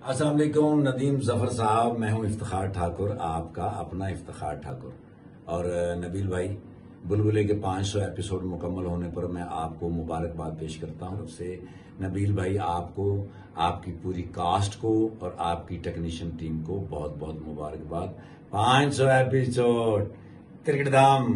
असलकुम नदीम ज़फ़र साहब, मैं हूँ इफ्तार ठाकुर, आपका अपना इफ्तार ठाकुर। और नबील भाई, बुलबुले के 500 एपिसोड मुकम्मल होने पर मैं आपको मुबारकबाद पेश करता हूँ। उससे नबील भाई, आपको, आपकी पूरी कास्ट को और आपकी टेक्नीशियन टीम को बहुत बहुत मुबारकबाद 500 एपिसोड, क्रिकेट धाम।